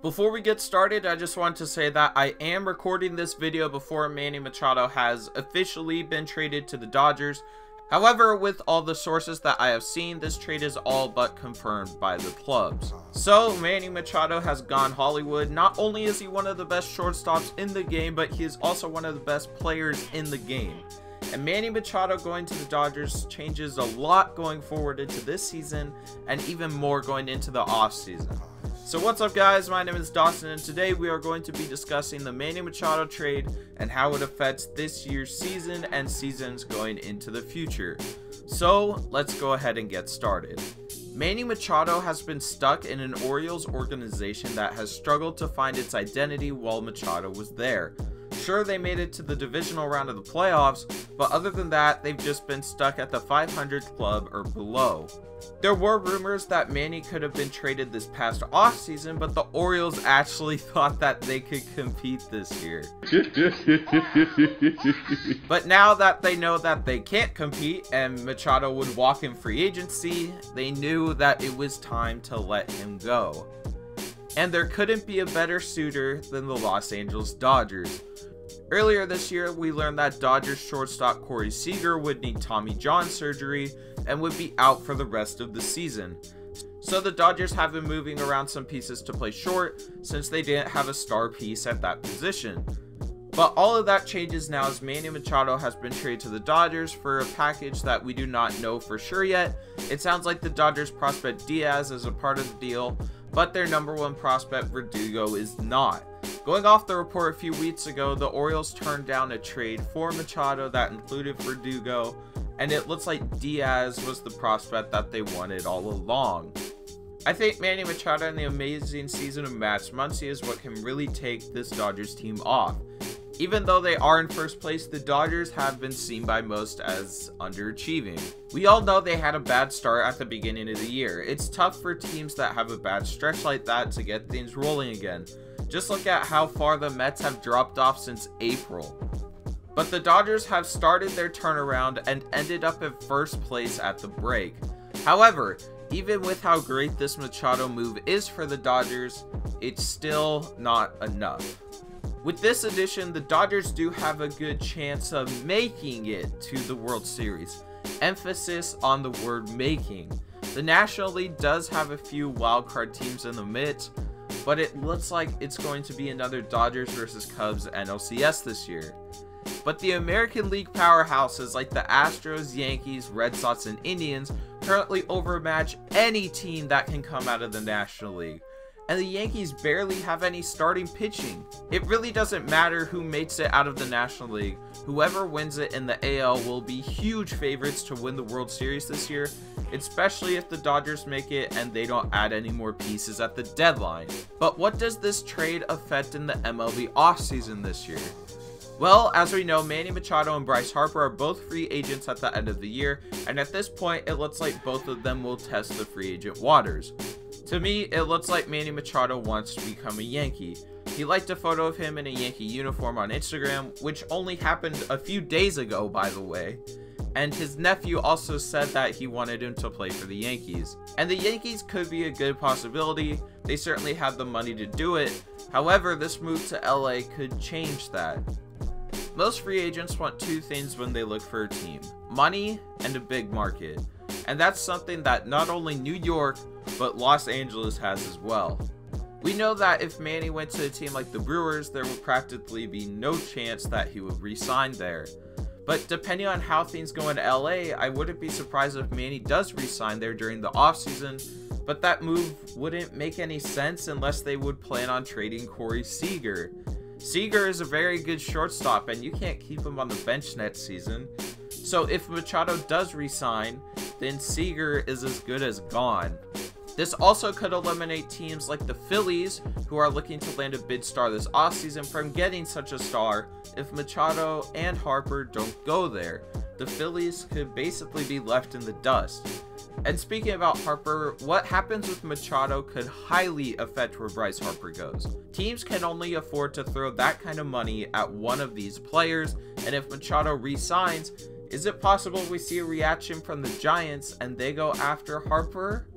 Before we get started, I just want to say that I am recording this video before Manny Machado has officially been traded to the Dodgers. However, with all the sources that I have seen, this trade is all but confirmed by the clubs. So, Manny Machado has gone Hollywood. Not only is he one of the best shortstops in the game, but he is also one of the best players in the game. And Manny Machado going to the Dodgers changes a lot going forward into this season, and even more going into the offseason. So what's up guys, my name is Dawson and today we are going to be discussing the Manny Machado trade and how it affects this year's season and seasons going into the future. So let's go ahead and get started. Manny Machado has been stuck in an Orioles organization that has struggled to find its identity while Machado was there. Sure, they made it to the divisional round of the playoffs, but other than that, they've just been stuck at the 500th club or below. There were rumors that Manny could have been traded this past offseason, but the Orioles actually thought that they could compete this year. but now that they know that they can't compete and Machado would walk in free agency, they knew that it was time to let him go. And there couldn't be a better suitor than the Los Angeles Dodgers. Earlier this year, we learned that Dodgers shortstop Corey Seager would need Tommy John surgery and would be out for the rest of the season. So the Dodgers have been moving around some pieces to play short since they didn't have a star piece at that position. But all of that changes now as Manny Machado has been traded to the Dodgers for a package that we do not know for sure yet. It sounds like the Dodgers prospect Diaz is a part of the deal, but their number one prospect Verdugo is not. Going off the report a few weeks ago, the Orioles turned down a trade for Machado that included Verdugo, and it looks like Diaz was the prospect that they wanted all along. I think Manny Machado and the amazing season of Max Muncy is what can really take this Dodgers team off. Even though they are in first place, the Dodgers have been seen by most as underachieving. We all know they had a bad start at the beginning of the year. It's tough for teams that have a bad stretch like that to get things rolling again. Just look at how far the Mets have dropped off since April. But the Dodgers have started their turnaround and ended up in first place at the break. However, even with how great this Machado move is for the Dodgers, it's still not enough. With this addition, the Dodgers do have a good chance of making it to the World Series. Emphasis on the word making. The National League does have a few wildcard teams in the mix, but it looks like it's going to be another Dodgers versus Cubs NLCS this year. But the American League powerhouses like the Astros, Yankees, Red Sox, and Indians currently overmatch any team that can come out of the National League. And the Yankees barely have any starting pitching. It really doesn't matter who makes it out of the National League. Whoever wins it in the AL will be huge favorites to win the World Series this year, especially if the Dodgers make it and they don't add any more pieces at the deadline. But what does this trade affect in the MLB offseason this year? Well, as we know, Manny Machado and Bryce Harper are both free agents at the end of the year, and at this point, it looks like both of them will test the free agent waters. To me, it looks like Manny Machado wants to become a Yankee. He liked a photo of him in a Yankee uniform on Instagram, which only happened a few days ago, by the way and his nephew also said that he wanted him to play for the Yankees. And the Yankees could be a good possibility, they certainly have the money to do it, however this move to LA could change that. Most free agents want two things when they look for a team, money and a big market. And that's something that not only New York, but Los Angeles has as well. We know that if Manny went to a team like the Brewers, there would practically be no chance that he would re-sign there. But depending on how things go in LA, I wouldn't be surprised if Manny does resign there during the offseason, but that move wouldn't make any sense unless they would plan on trading Corey Seager. Seager is a very good shortstop, and you can't keep him on the bench next season. So if Machado does resign, then Seager is as good as gone. This also could eliminate teams like the Phillies, who are looking to land a bid star this offseason, from getting such a star if Machado and Harper don't go there. The Phillies could basically be left in the dust. And speaking about Harper, what happens with Machado could highly affect where Bryce Harper goes. Teams can only afford to throw that kind of money at one of these players, and if Machado resigns, is it possible we see a reaction from the Giants and they go after Harper?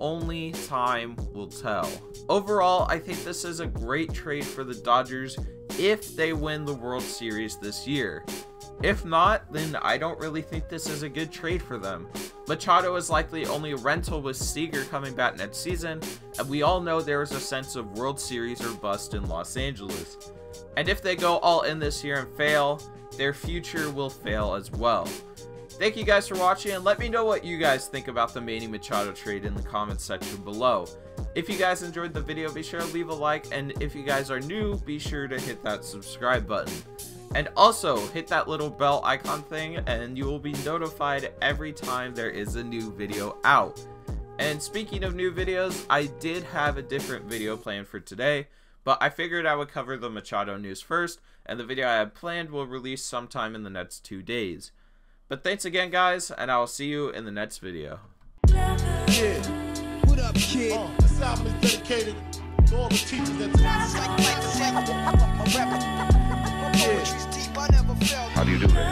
Only time will tell. Overall, I think this is a great trade for the Dodgers if they win the World Series this year. If not, then I don't really think this is a good trade for them. Machado is likely only a rental with Seager coming back next season, and we all know there is a sense of World Series or bust in Los Angeles. And if they go all in this year and fail, their future will fail as well. Thank you guys for watching, and let me know what you guys think about the Manny Machado trade in the comments section below. If you guys enjoyed the video, be sure to leave a like, and if you guys are new, be sure to hit that subscribe button. And also, hit that little bell icon thing, and you will be notified every time there is a new video out. And speaking of new videos, I did have a different video planned for today, but I figured I would cover the Machado news first, and the video I had planned will release sometime in the next two days. But thanks again, guys, and I will see you in the next video. Yeah. What up, kid? Uh, this album is dedicated to all the teachers that How do you do, baby?